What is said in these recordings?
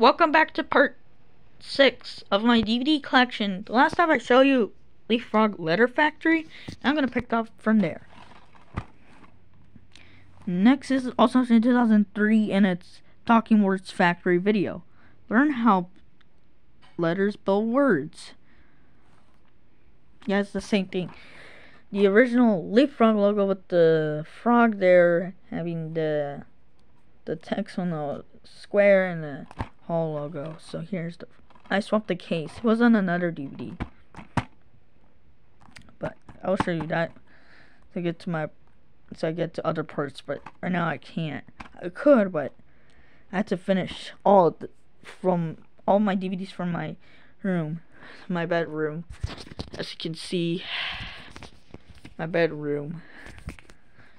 Welcome back to part 6 of my DVD collection. The last time I showed you Leapfrog Letter Factory, I'm going to pick up from there. Next is also in 2003 and it's Talking Words Factory video. Learn how letters build words. Yeah, it's the same thing. The original Leapfrog logo with the frog there having the the text on the square and the Hall logo. So here's the. I swapped the case. It was on another DVD. But I'll show you that to get to my. So I get to other parts, but right now I can't. I could, but I had to finish all the, from all my DVDs from my room, my bedroom. As you can see, my bedroom.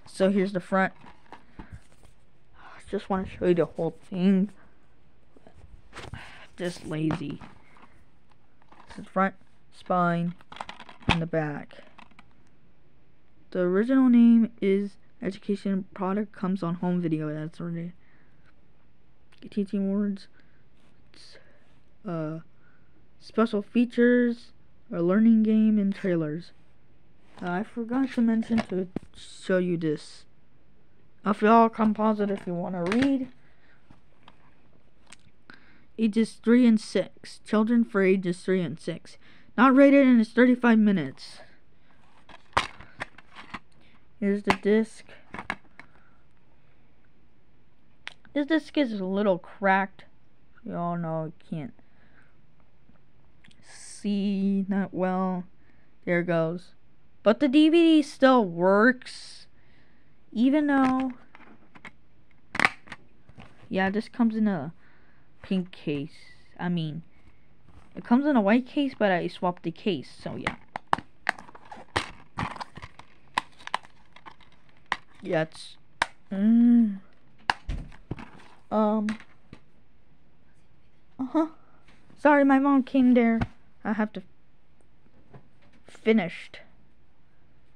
So here's the front. I Just want to show you the whole thing just lazy. Is front, spine, and the back. The original name is Education Product comes on home video. That's already teaching words. Uh, special features, a learning game, and trailers. Uh, I forgot to mention to show you this. If y'all come positive if you want to read ages 3 and 6. Children for ages 3 and 6. Not rated and it's 35 minutes. Here's the disc. This disc is a little cracked. You all know you can't see that well. There goes. But the DVD still works. Even though... Yeah, this comes in a pink case. I mean, it comes in a white case, but I swapped the case, so yeah. Yeah, it's... Mm, um... Uh-huh. Sorry, my mom came there. I have to... Finished.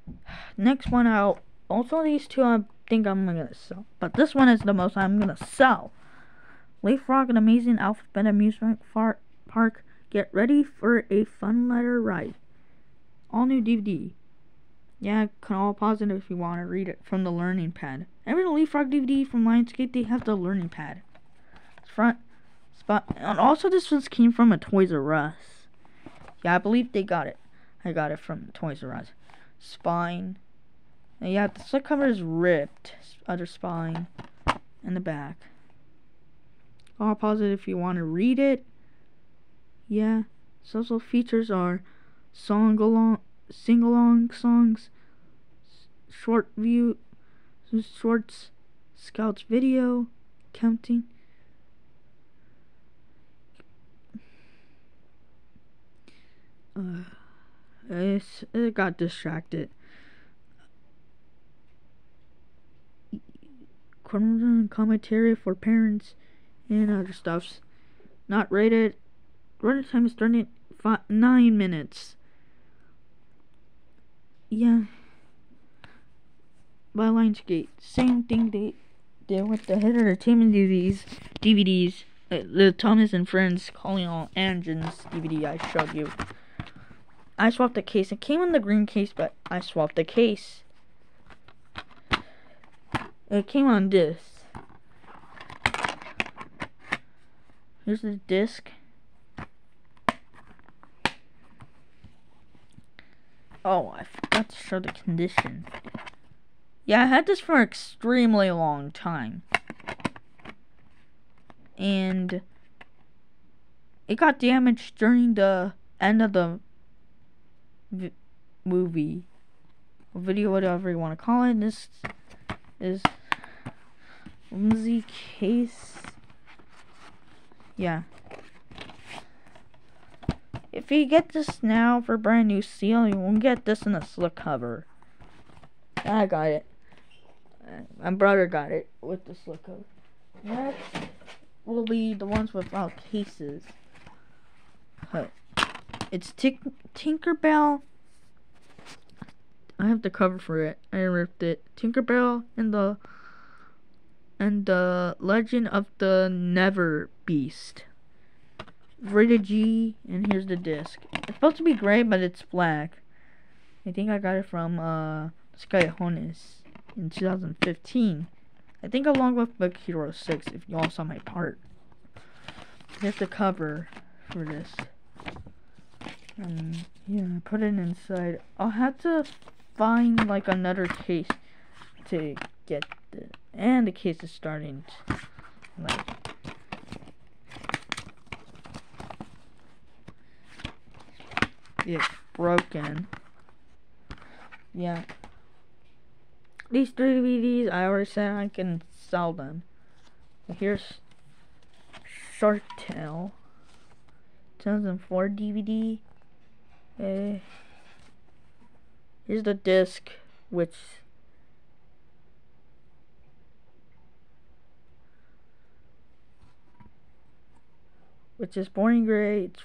Next one out. Also, these two I think I'm gonna sell. But this one is the most I'm gonna sell. Leapfrog and Amazing Alphabet Amusement Park. Get ready for a fun letter ride. All new DVD. Yeah, can all pause it if you want to read it from the learning pad. Every Leapfrog DVD from Lionsgate, they have the learning pad. Front spot. And also, this was came from a Toys R Us. Yeah, I believe they got it. I got it from Toys R Us. Spine. And yeah, the slip cover is ripped. Other spine. And the back. I'll pause it if you want to read it. Yeah. Social features are song along, sing along songs, short view, shorts, scouts video, counting. Uh, it got distracted. Commentary for parents and other stuffs. Not rated. Running time is starting nine minutes. Yeah. By Lionsgate. Same thing they did with the Hit Entertainment DVDs. DVDs. Uh, the Thomas and Friends Calling All Engines DVD I showed you. I swapped the case. It came in the green case, but I swapped the case. It came on this. Here's the disc. Oh, I forgot to show the condition. Yeah, I had this for an extremely long time. And it got damaged during the end of the movie. video, whatever you want to call it. This is flimsy case yeah. If you get this now for brand new seal, you won't get this in a slick cover. I got it. My brother got it with the slick cover. Next will be the ones without cases. It's Tink Tinkerbell. I have the cover for it. I ripped it. Tinkerbell and the and the Legend of the Never Beast. rated G, and here's the disc. It's supposed to be gray, but it's black. I think I got it from uh, Sky Honus in 2015. I think along with Big Hero 6, if y'all saw my part. Here's the cover for this. Um, yeah, put it inside. I'll have to find like another case to get the, and the case is starting to, like, it's broken. Yeah. These three DVDs, I already said I can sell them. Here's Shark Tale. 2004 DVD. Uh, here's the disc, which which is Boring Gray. It's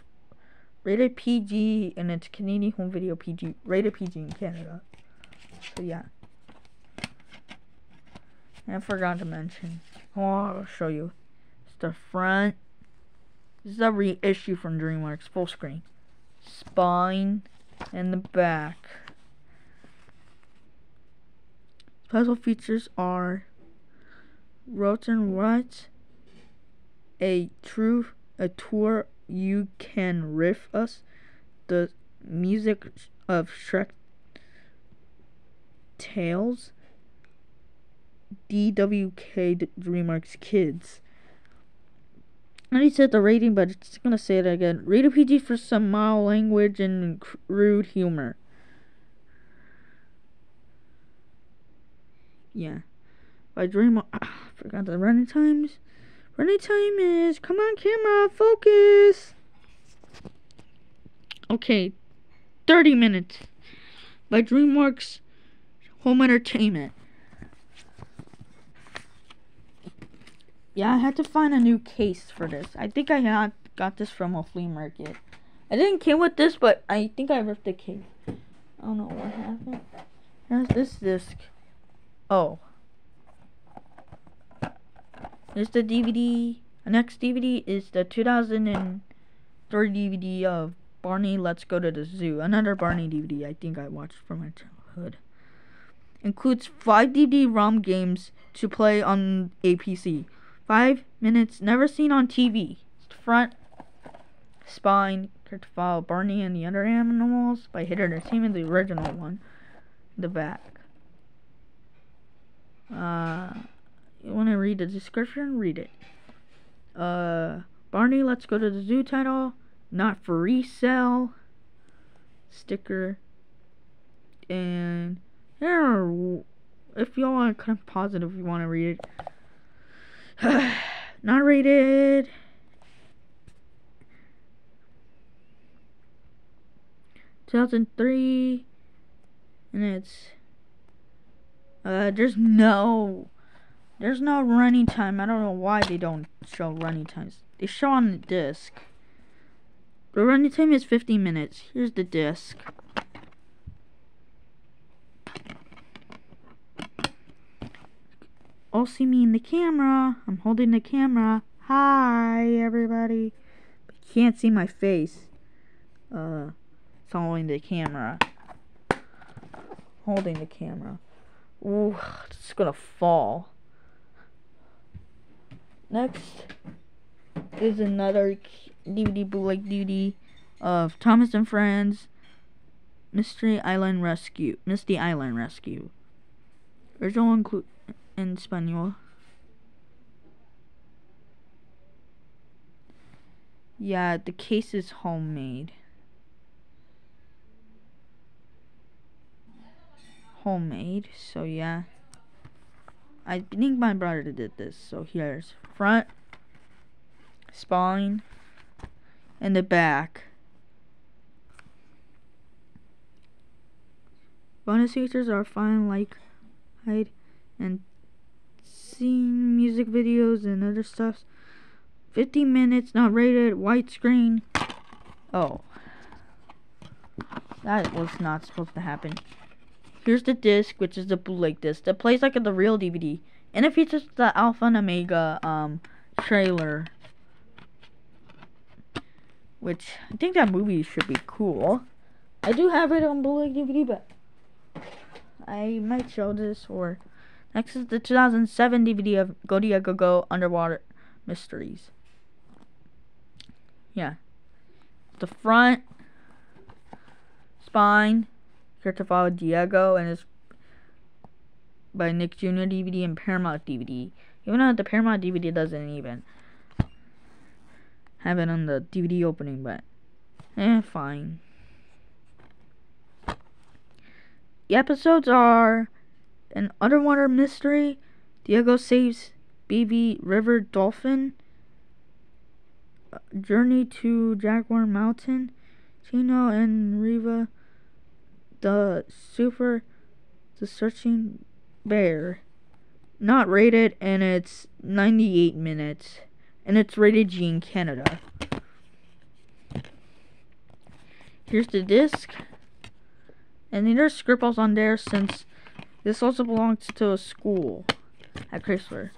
rated PG and it's Canadian Home Video PG, rated PG in Canada. So yeah. And I forgot to mention. Oh, I'll show you. It's the front. This is a reissue from DreamWorks, full screen. Spine and the back. Special features are Rotten Right, a true a tour you can riff us, the music of Shrek Tales, DWK DreamWorks Kids. I already said the rating, but it's gonna say it again. Rated PG for some mild language and crude humor. Yeah. By Dream, ah, forgot the running times. Running time is come on, camera, focus. Okay, thirty minutes. By DreamWorks Home Entertainment. Yeah, I had to find a new case for this. I think I got this from a flea market. I didn't came with this, but I think I ripped the case. I don't know what happened. Here's this disc. Oh. Here's the DVD. The next DVD is the 2003 DVD of Barney Let's Go to the Zoo. Another Barney DVD I think I watched from my childhood. Includes 5 DVD ROM games to play on a PC. Five minutes never seen on TV. Front, spine, character file, Barney and the other animals by Hit Entertainment, the original one. The back. Uh, want to read the description? Read it. Uh, Barney, let's go to the zoo title. Not for resale. Sticker. And here, if y'all want to kind of positive, you want to read it. Not rated. Two thousand three, and it's uh, there's no, there's no running time. I don't know why they don't show running times. They show on the disc. The running time is 50 minutes. Here's the disc. all see me in the camera. I'm holding the camera. Hi, everybody. But you can't see my face. Uh, following the camera. Holding the camera. Ooh, it's gonna fall. Next is another DVD bootleg DVD of Thomas and Friends Mystery Island Rescue. Misty Island Rescue. Original include en español. Yeah, the case is homemade. Homemade, so yeah. I think my brother did this. So here's front, spine, and the back. Bonus features are fine like hide and seen music videos and other stuff. 50 minutes, not rated, white screen. Oh. That was not supposed to happen. Here's the disc, which is the bootleg disc that plays like the real DVD. And it features the Alpha and Omega um, trailer. which I think that movie should be cool. I do have it on Blu-ray DVD, but I might show this or next is the 2007 DVD of Go Diego Go Underwater Mysteries. Yeah. The front spine here to follow Diego and his by Nick Jr. DVD and Paramount DVD. Even though the Paramount DVD doesn't even have it on the DVD opening, but eh, fine. The episodes are an underwater mystery. Diego saves baby river dolphin. Journey to Jaguar Mountain. Chino and Riva. The super. The searching bear. Not rated, and it's 98 minutes. And it's rated G in Canada. Here's the disc. And there's scribbles on there since this also belongs to a school at Chrysler.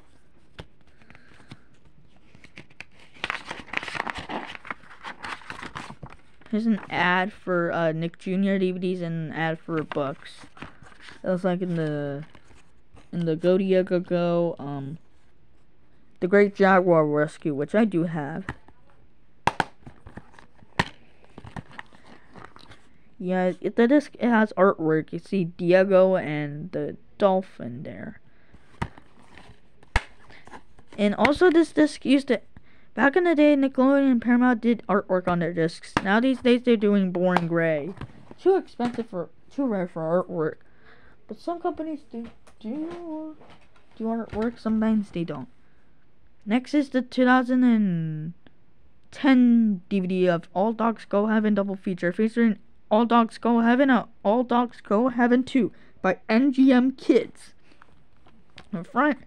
Here's an ad for uh, Nick Jr. DVDs and an ad for books. That was like in the in the Go Diego Go um the Great Jaguar Rescue, which I do have. Yeah, it, the disc it has artwork. You see Diego and the dolphin there. And also this disc used to back in the day Nickelodeon and Paramount did artwork on their discs. Now these days they're doing boring gray. Too expensive for too rare for artwork. But some companies do do do artwork, sometimes they don't. Next is the 2010 DVD of All Dogs Go Heaven double feature featuring all Dogs Go Heaven, uh, All Dogs Go Heaven 2 by MGM Kids. The front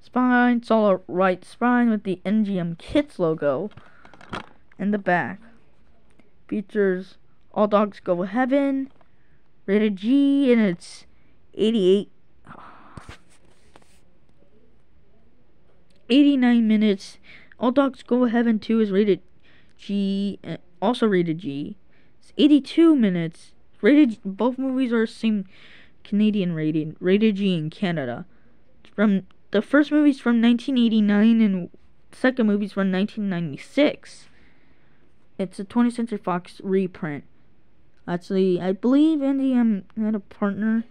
spine, solo right spine with the MGM Kids logo. in the back features All Dogs Go Heaven, rated G, and it's 88. 89 minutes. All Dogs Go Heaven 2 is rated G, uh, also rated G. It's 82 minutes. Rated. Both movies are the same Canadian rating. Rated G in Canada. From the first movie's from 1989 and second movie's from 1996. It's a 20th Century Fox reprint. Actually, I believe MGM had a partner,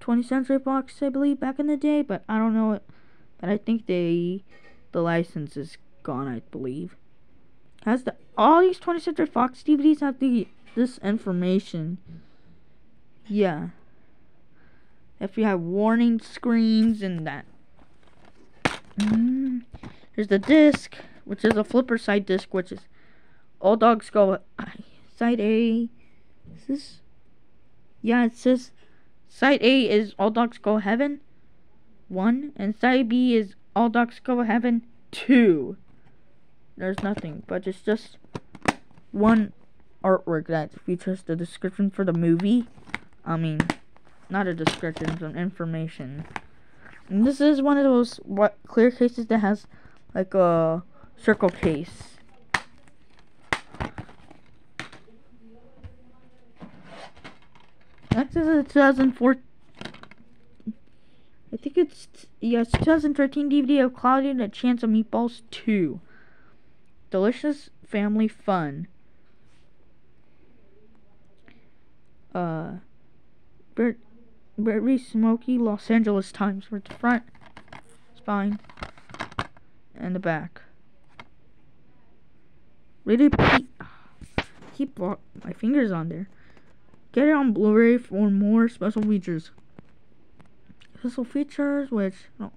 20th Century Fox, I believe, back in the day, but I don't know it. But I think they, the license is gone, I believe. Has the all these 20th Century Fox DVDs have the this information. Yeah. If you have warning screens and that. Mm. Here's the disc, which is a flipper side disc, which is all dogs go side A. Is this? Yeah, it says side A is all dogs go heaven. One and side B is all dogs go heaven. Two. There's nothing, but it's just one artwork that features the description for the movie. I mean, not a description, some information. And this is one of those what clear cases that has like a circle case. Next is a 2004. I think it's yes, 2013 DVD of Cloudy and a Chance of Meatballs 2. Delicious family fun. uh, very smoky Los Angeles Times for the front, spine, and the back. P. Keep my fingers on there. Get it on Blu-ray for more special features. Special features, which no,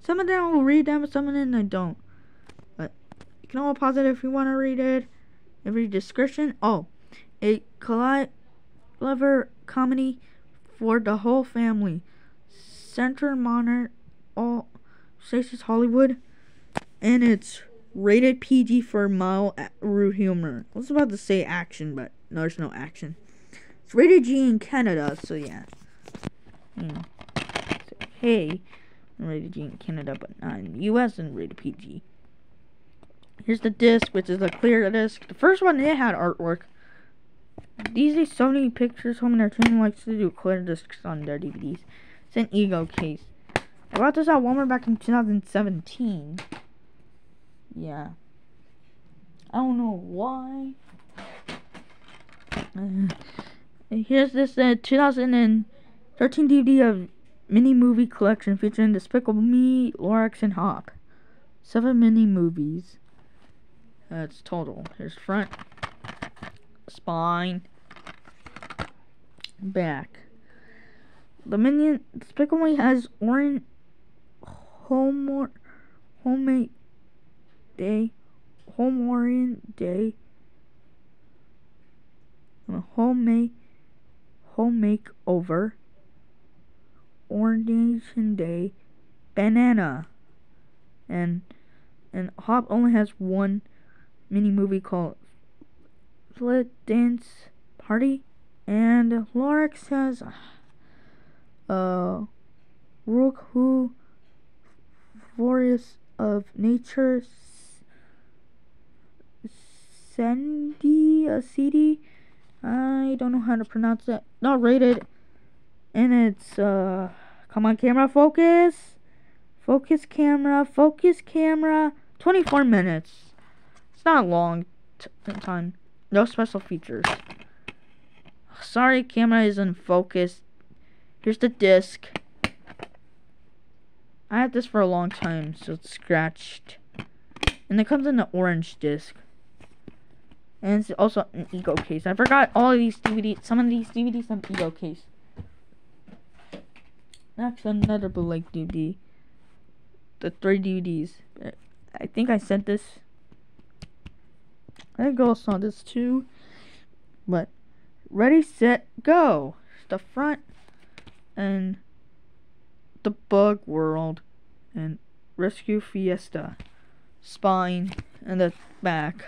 some of them I will read them, some of them I don't. But you can all pause it if you want to read it. Every description. Oh, a collide lover comedy for the whole family. Center Monitor all Stations Hollywood, and it's rated PG for mild rude humor. I was about to say action, but no, there's no action. It's rated G in Canada, so yeah. Hmm. So, hey, rated G in Canada, but not in the US and rated PG. Here's the disc, which is a clear disc. The first one, it had artwork. These days, Sony Pictures Home Entertainment likes to do clear discs on their DVDs. It's an eco case. I bought this at Walmart back in 2017. Yeah. I don't know why. Uh, here's this uh, 2013 DVD of mini movie collection featuring Despicable Me, Lorax, and Hop. Seven mini movies. That's total. Here's front, spine, back. The minion Despicable has orange home homemade day home orient day homemade home makeover orientation day banana. And and hop only has one mini movie called Split Dance Party and Lorax has uh Rook Who Forest of Nature Sandy a CD I don't know how to pronounce it not rated and it's uh come on camera focus focus camera focus camera 24 minutes. It's not long time no special features sorry camera isn't focused here's the disc I had this for a long time, so it's scratched. And it comes in an orange disc. And it's also an eco case. I forgot all of these DVDs. Some of these DVDs have eco case. Next, another blue bootleg DVD. The three DVDs. I think I sent this. I think I saw this too. But, ready, set, go. The front and the Bug World, and Rescue Fiesta, Spine, and the back.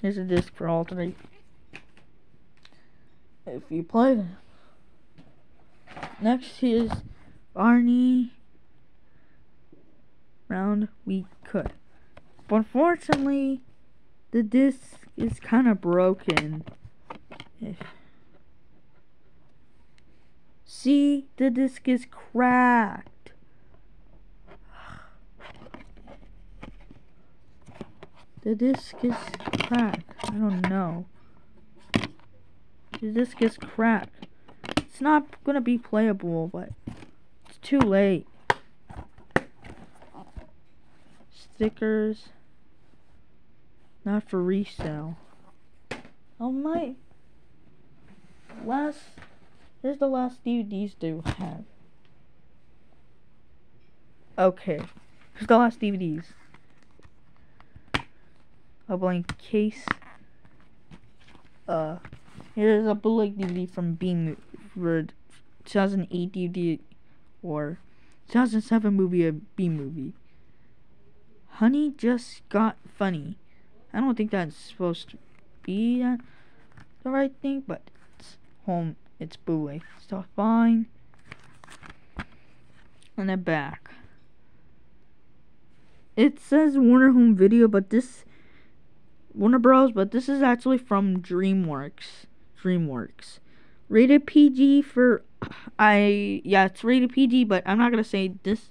Here's a disc for all three. If you play them. Next is Barney round we could. But unfortunately, the disc is kind of broken. See, the disc is cracked. The disc is cracked. I don't know. The disc is cracked. It's not gonna be playable, but it's too late. Stickers. Not for resale. Oh my. Last Here's the last DVDs do have. Okay. Here's the last DVDs. A blank case. Uh, here's a bootleg DVD from Beam for 2008 DVD or 2007 movie, a Bee Movie. Honey just got funny. I don't think that's supposed to be that, the right thing, but it's home it's buoy. So fine. And then back. It says Warner Home Video, but this Warner Bros. But this is actually from DreamWorks. DreamWorks. Rated PG for I yeah, it's rated PG, but I'm not gonna say this.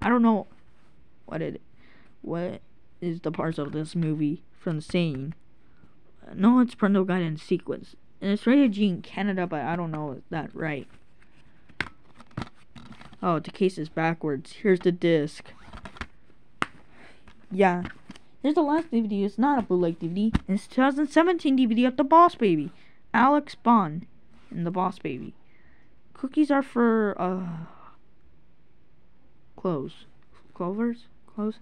I don't know what it what is the parts of this movie from the saying. No, it's parental guidance sequence. And it's rated G in Canada, but I don't know that right. Oh, the case is backwards. Here's the disc. Yeah. Here's the last DVD. It's not a bootleg DVD. It's 2017 DVD of The Boss Baby. Alex Bond and The Boss Baby. Cookies are for, uh... Clothes. Clovers? Clothes?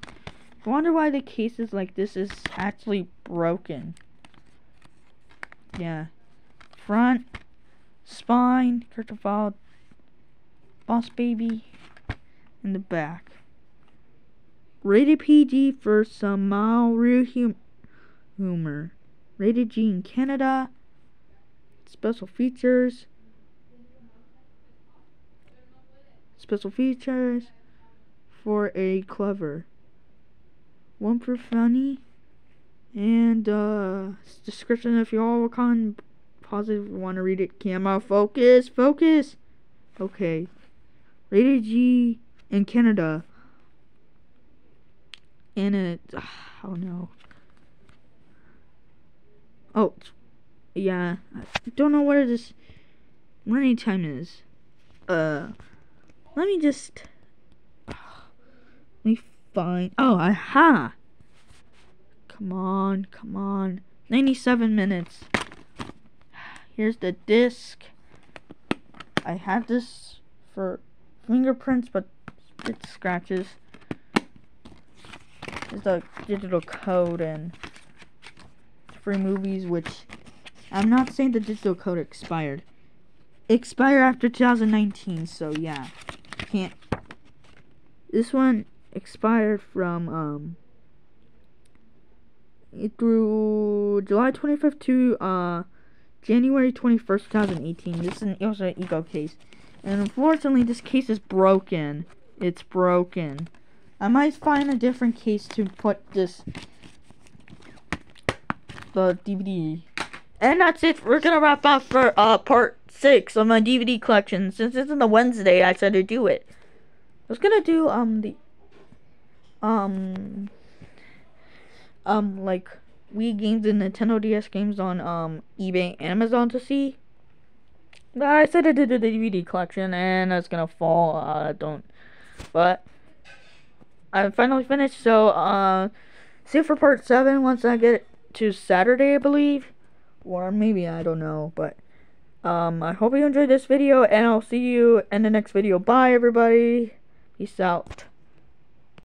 I wonder why the cases like this is actually broken. Yeah front, spine, Kurtafald, Boss Baby, in the back. Rated PG for some mild real hum humor. Rated G in Canada. Special features. Special features for a clever one for funny, and uh, description if you all con positive want to read it. Camera focus, focus. Okay, rated G in Canada. And it, oh no. Oh, yeah. I don't know where this running time is. Uh, let me just. Find. Oh, aha! Come on, come on. 97 minutes. Here's the disc. I had this for fingerprints, but it scratches. There's the digital code and free movies, which I'm not saying the digital code expired. Expire after 2019, so yeah. Can't. This one expired from, um, through July 25th to, uh, January 21st, 2018. This is an, also an Eco case. And unfortunately, this case is broken. It's broken. I might find a different case to put this the DVD. And that's it. We're gonna wrap up for uh part six of my DVD collection. Since it's on the Wednesday, I said to do it. I was gonna do um the um um like Wii games and Nintendo DS games on um eBay and Amazon to see. But I said I did the DVD collection and that's gonna fall. Uh don't but I finally finished so uh see for part seven once I get to Saturday, I believe. Or maybe, I don't know. But, um, I hope you enjoyed this video, and I'll see you in the next video. Bye, everybody. Peace out.